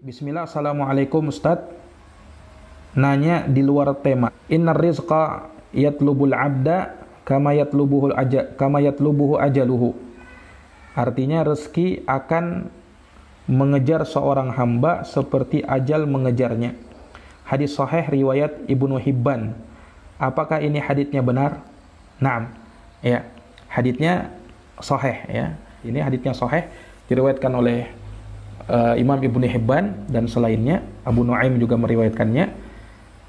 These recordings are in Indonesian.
Bismillah, Assalamualaikum Ustaz. Nanya di luar tema. Inna rizqa yatlubul abda kama yatlubuhu aja kama yatlubuhu ajaluhu. Artinya rezeki akan mengejar seorang hamba seperti ajal mengejarnya. Hadis sahih riwayat Ibnu Hibban. Apakah ini hadisnya benar? Naam. Ya. Hadisnya sahih ya. Ini hadisnya sahih diriwayatkan oleh uh, Imam Ibnu Hibban dan selainnya Abu Nuaim juga meriwayatkannya.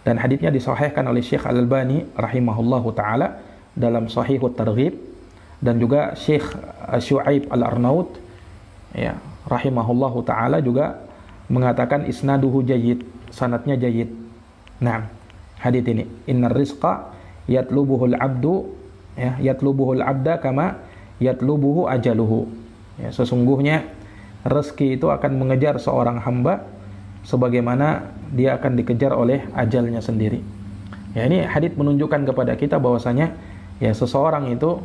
Dan hadisnya disahihkan oleh Syekh Al-Albani rahimahullahu taala dalam Sahihut Targhib dan juga Syekh Syuaib Al-Arnaud ya rahimahullahu taala juga mengatakan isnaduhu jayyid sanatnya jayyid. Nah hadis ini. Innar rizqa yatlubuhul abdu ya yatlubuhul abda kama yatlubuhu ajaluhu. Ya sesungguhnya rezeki itu akan mengejar seorang hamba sebagaimana dia akan dikejar oleh ajalnya sendiri. Ya ini hadis menunjukkan kepada kita bahwasanya ya seseorang itu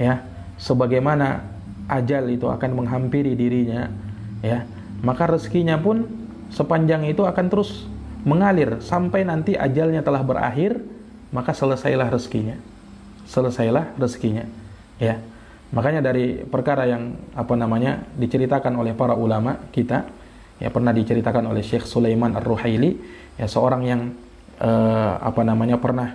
ya sebagaimana ajal itu akan menghampiri dirinya ya maka rezekinya pun sepanjang itu akan terus mengalir sampai nanti ajalnya telah berakhir maka selesailah rezekinya selesailah rezekinya ya Makanya dari perkara yang apa namanya diceritakan oleh para ulama kita, ya pernah diceritakan oleh Syekh Sulaiman Ar-Ruhaili, ya seorang yang eh, apa namanya pernah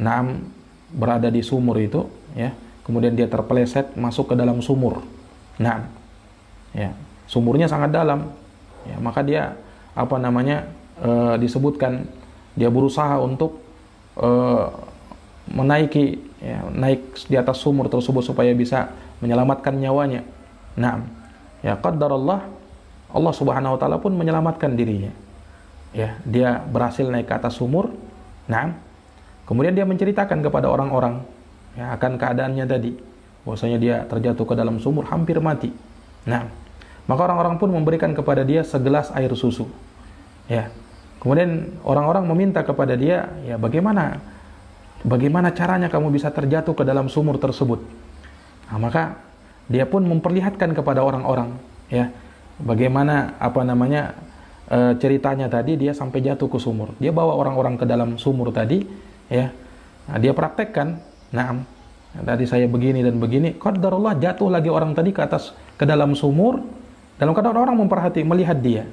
naam berada di sumur itu, ya kemudian dia terpeleset masuk ke dalam sumur. Nah, ya sumurnya sangat dalam, ya maka dia apa namanya eh, disebutkan dia berusaha untuk eh, menaiki ya, naik di atas sumur tersebut supaya bisa menyelamatkan nyawanya. Nah, ya qadar Allah Allah Subhanahu wa taala pun menyelamatkan dirinya. Ya, dia berhasil naik ke atas sumur. Nah, kemudian dia menceritakan kepada orang-orang ya akan keadaannya tadi. Bahwasanya dia terjatuh ke dalam sumur hampir mati. Nah, maka orang-orang pun memberikan kepada dia segelas air susu. Ya. Kemudian orang-orang meminta kepada dia, ya bagaimana Bagaimana caranya kamu bisa terjatuh ke dalam sumur tersebut? Nah, maka dia pun memperlihatkan kepada orang-orang, ya, bagaimana apa namanya e, ceritanya tadi dia sampai jatuh ke sumur. Dia bawa orang-orang ke dalam sumur tadi, ya, nah, dia praktekkan. Nah, tadi saya begini dan begini. Allah jatuh lagi orang tadi ke atas ke dalam sumur. Dalam keadaan orang memperhati melihat dia.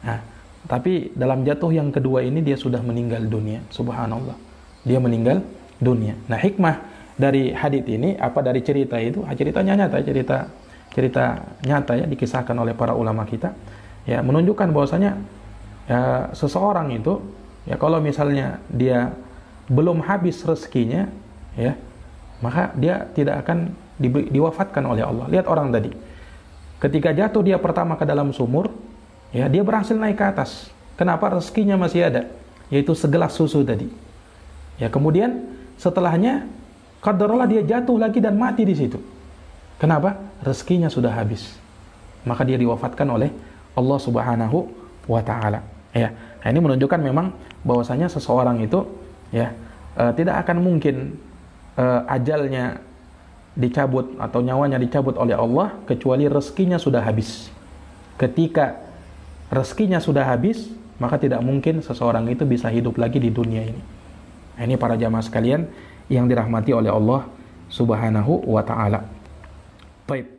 Nah, tapi dalam jatuh yang kedua ini dia sudah meninggal dunia. Subhanallah dia meninggal dunia. Nah, hikmah dari hadis ini apa dari cerita itu? Ah, ceritanya nyata, cerita cerita nyata ya dikisahkan oleh para ulama kita. Ya, menunjukkan bahwasanya ya, seseorang itu ya kalau misalnya dia belum habis rezekinya ya, maka dia tidak akan di, diwafatkan oleh Allah. Lihat orang tadi. Ketika jatuh dia pertama ke dalam sumur, ya dia berhasil naik ke atas. Kenapa rezekinya masih ada? Yaitu segelas susu tadi. Ya, kemudian setelahnya qadarullah dia jatuh lagi dan mati di situ. Kenapa? Rezekinya sudah habis. Maka dia diwafatkan oleh Allah Subhanahu wa taala. Ya. Nah, ini menunjukkan memang bahwasanya seseorang itu ya e, tidak akan mungkin e, ajalnya dicabut atau nyawanya dicabut oleh Allah kecuali rezekinya sudah habis. Ketika rezekinya sudah habis, maka tidak mungkin seseorang itu bisa hidup lagi di dunia ini. Nah, ini para jamaah sekalian yang dirahmati oleh Allah Subhanahu wa taala. Baik.